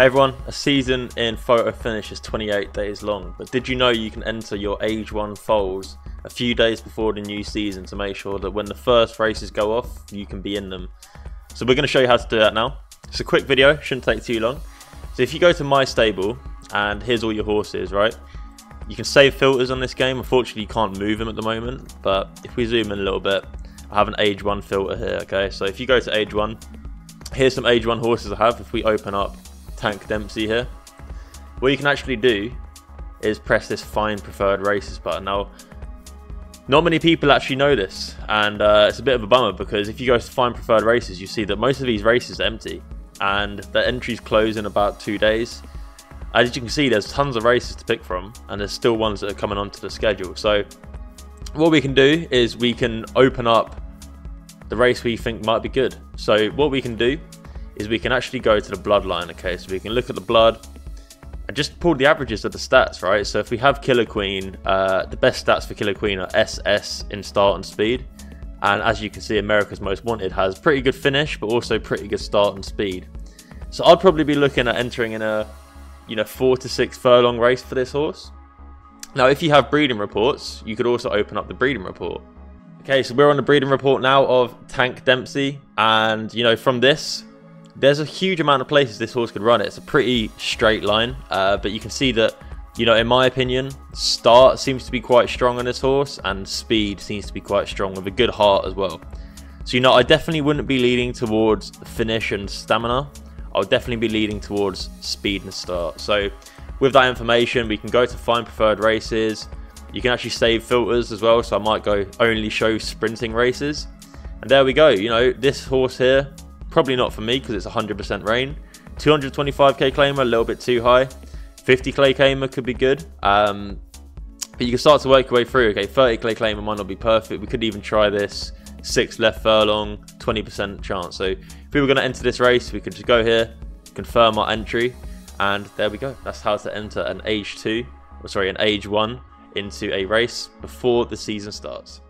Hey everyone, a season in photo finish is 28 days long, but did you know you can enter your age 1 foals a few days before the new season to make sure that when the first races go off, you can be in them. So we're going to show you how to do that now. It's a quick video, shouldn't take too long. So if you go to my stable, and here's all your horses, right? You can save filters on this game, unfortunately you can't move them at the moment, but if we zoom in a little bit, I have an age 1 filter here, okay? So if you go to age 1, here's some age 1 horses I have, if we open up Tank Dempsey here. What you can actually do is press this Find Preferred Races button. Now, not many people actually know this, and uh, it's a bit of a bummer because if you go to Find Preferred Races, you see that most of these races are empty, and the entries close in about two days. As you can see, there's tons of races to pick from, and there's still ones that are coming onto the schedule. So, what we can do is we can open up the race we think might be good. So, what we can do is we can actually go to the bloodline, okay? So we can look at the blood and just pull the averages of the stats, right? So if we have Killer Queen, uh, the best stats for Killer Queen are SS in start and speed. And as you can see, America's Most Wanted has pretty good finish, but also pretty good start and speed. So I'd probably be looking at entering in a, you know, four to six furlong race for this horse. Now, if you have breeding reports, you could also open up the breeding report. Okay, so we're on the breeding report now of Tank Dempsey, and you know, from this, there's a huge amount of places this horse could run. It's a pretty straight line, uh, but you can see that, you know, in my opinion, start seems to be quite strong on this horse, and speed seems to be quite strong with a good heart as well. So, you know, I definitely wouldn't be leading towards finish and stamina. I would definitely be leading towards speed and start. So, with that information, we can go to find preferred races. You can actually save filters as well, so I might go only show sprinting races. And there we go. You know, this horse here Probably not for me because it's 100% rain. 225k claimer, a little bit too high. 50k claimer could be good. Um, but you can start to work your way through. Okay, 30k claimer might not be perfect. We could even try this. Six left furlong, 20% chance. So if we were going to enter this race, we could just go here, confirm our entry, and there we go. That's how to enter an age two, or sorry, an age one into a race before the season starts.